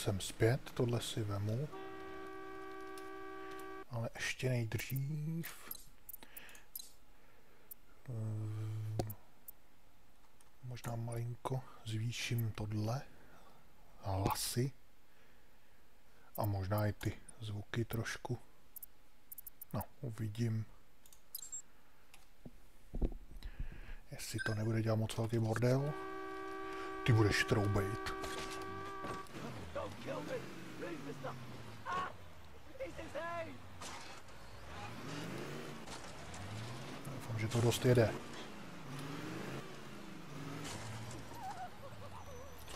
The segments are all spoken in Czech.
sem zpět, tohle si vemu. Ale ještě nejdřív... Eh, možná malinko zvýším tohle. Hlasy. A možná i ty zvuky trošku. No, uvidím. Jestli to nebude dělat moc velký bordel. Ty budeš troubejt. Doufám, že to dost jede.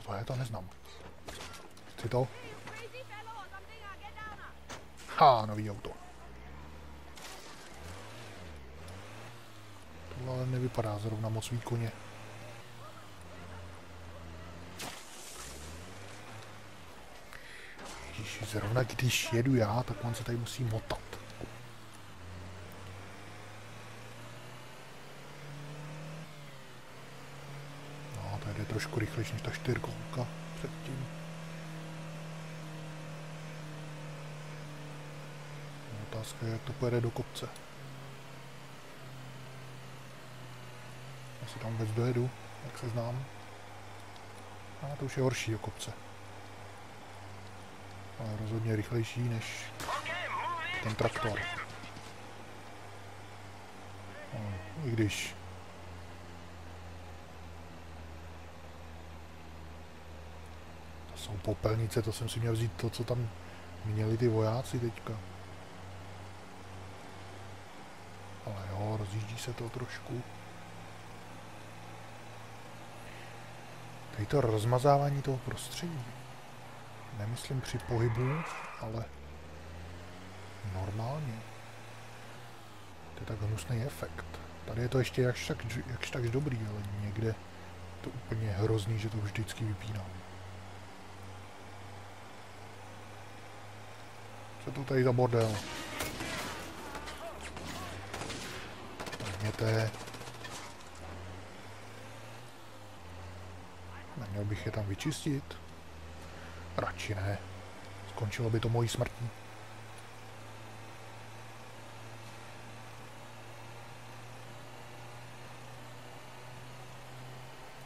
Co je, to neznám. Chci to? Ha, nový auto. Tohle ale nevypadá zrovna moc výkonně. Zrovna když jedu já, tak on se tady musí motat. No, tady je trošku rychlejší než ta čtyřkolka předtím. Otázka je, jak to pojede do kopce. Asi tam vůbec dojedu, jak se znám. A to už je horší do kopce. Ale rozhodně rychlejší než ten traktor. No, I když to jsou popelnice, to jsem si měl vzít to, co tam měli ty vojáci teďka. Ale jo, rozjíždí se to trošku. Tady to rozmazávání toho prostředí. Nemyslím při pohybu, ale normálně. To je tak hnusný efekt. Tady je to ještě jakž tak, jakž tak dobrý, ale někde to úplně hrozný, že to vždycky vypínám. Co to tady za bordel? Vezměte. Neměl bych je tam vyčistit? Radši ne. Skončilo by to mojí smrtí.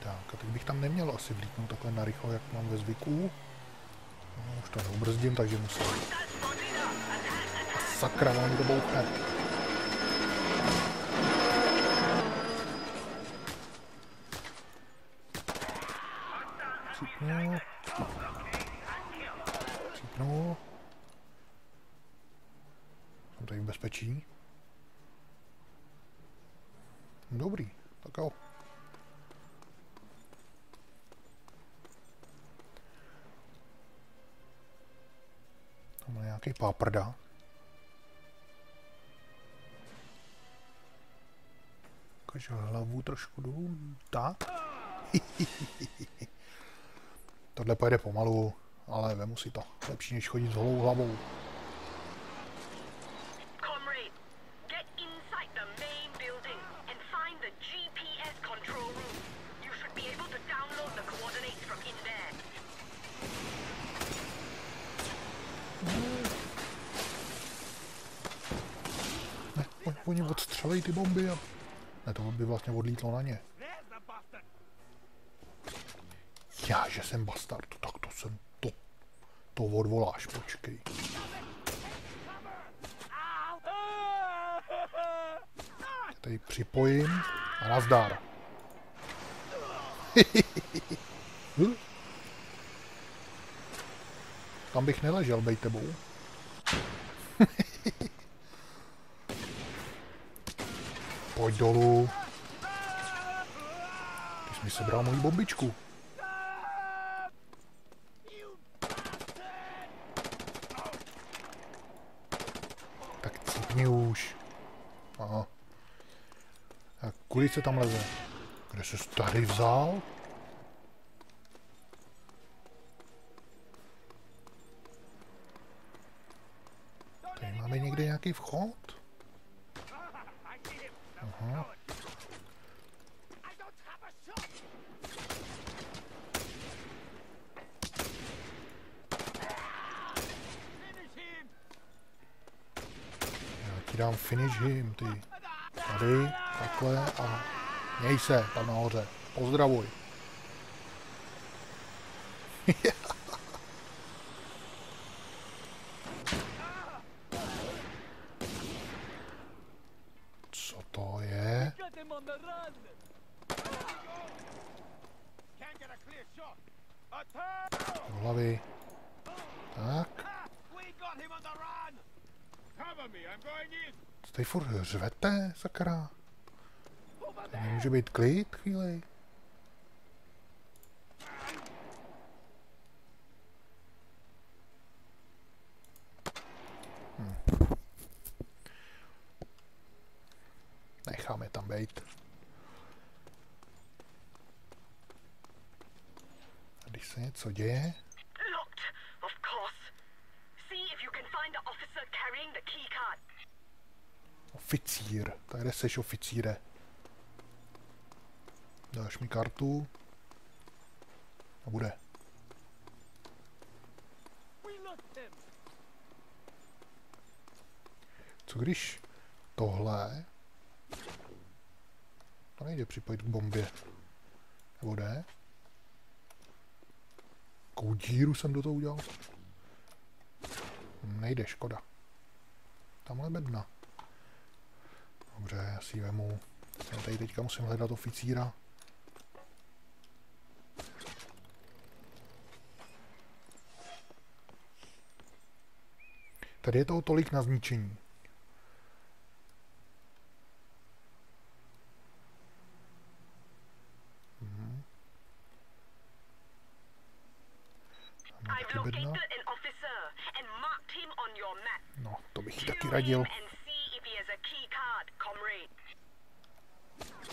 Tak, a teď bych tam neměl asi vlítnout takhle narychlo, jak mám ve zvyku. No, už to neubrzdím, takže musím. A sakra, mám to bouchne. Cipnu. Cipnu. Jsem tady v bezpečí. Dobrý, tak jo. Tam je nějaký páprda. Ukaž hlavu trošku dolů. Tak. Tohle pojede pomalu, ale vemu si to. Lepší než chodit s holou hlavou. Ne, oni odstřelej ty bomby a... Ne, to by vlastně odlítlo na ně. Já, že jsem bastard, tak to jsem to. Odvoláš, počkej. Tady připojím a nazdar. Tam bych neležel, bej tebou. Pojď dolů. Ty jsi mi sebral moji bombičku. Vypni už. Aha. A kudy se tam leze? Kde se tady vzal? Tady máme někde nějaký vchod? Aha. Dám finish him, ty. Tady, takhle a měj se tam nahoře. Pozdravuj. Co to je? Do hlavy. Tak. Co tady furt řvete, sakra? To nemůže být klid chvíli. Hm. Necháme tam být. A když se něco děje, Oficír. Tak kde seš oficíre? Dáš mi kartu. A bude. Co když tohle... To nejde připojit k bombě. Nebo jde? Jakou díru jsem do toho udělal? Nejde, škoda. Tamhle bedna. Dobře, já si ji vemu. Já tady teďka musím hledat oficíra. Tady je toho tolik na zničení. Mhm. No, to bych taky radil.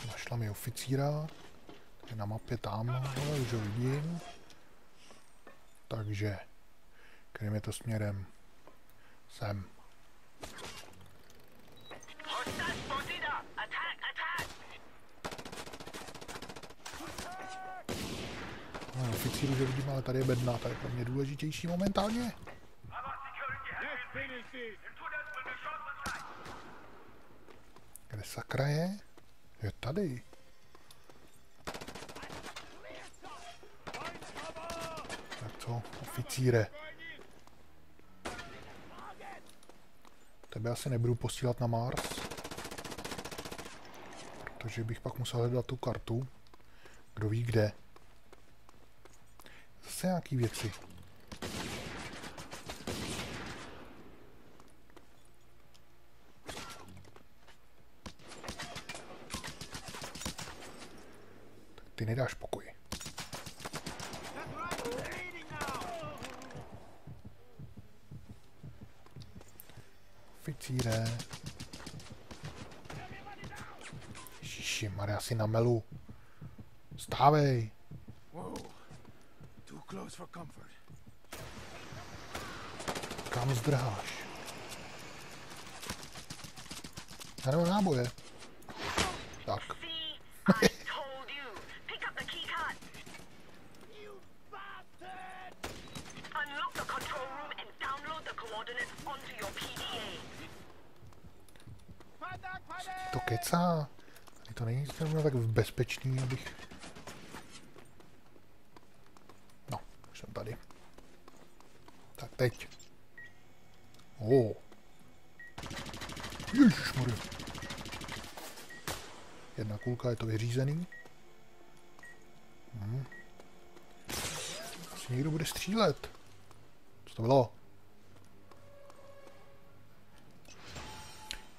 Našla mi oficíra. Je na mapě tam, ale už ho vidím. Takže, kterým je to směrem? Sem. No, oficíru, že vidím, ale tady je bedna, to je pro mě důležitější momentálně. Kde sakra je? Je tady. Tak co, oficíre. Tebe asi nebudu posílat na Mars. Protože bych pak musel hledat tu kartu. Kdo ví kde. Zase nějaký věci. Ty nedáš pokoj. Oficíre. Ježiši, Maria, si na melu. Stávej. Whoa. Too close for comfort. Kam zdrháš? Já nemám náboje. Tak. To kecá. Tady to není zrovna tak bezpečný, abych... No, už jsem tady. Tak teď. O. Ježišmarja. Jedna kulka, je to vyřízený. Hm. Asi někdo bude střílet. Co to bylo?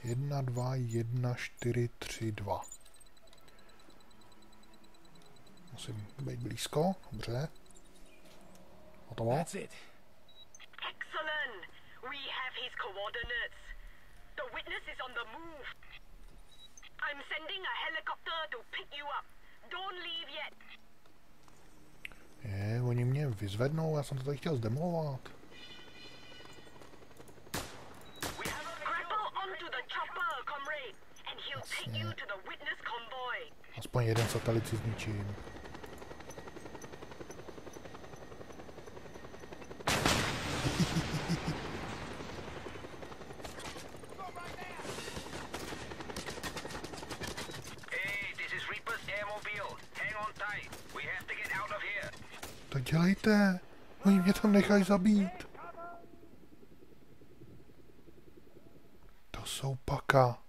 Jedna, dva, jedna, čtyři, tři, dva. Musím být blízko, dobře. Hotovo. That's it. Excellent. We have his coordinates. The witness is on the move. I'm sending a helicopter to pick you up. Don't leave yet. Je, oni mě vyzvednou, já jsem to tady chtěl zdemolovat. Jasně. Aspoň jeden satelit si zničím. Tak dělejte! Oni mě tam nechají zabít! To jsou paka.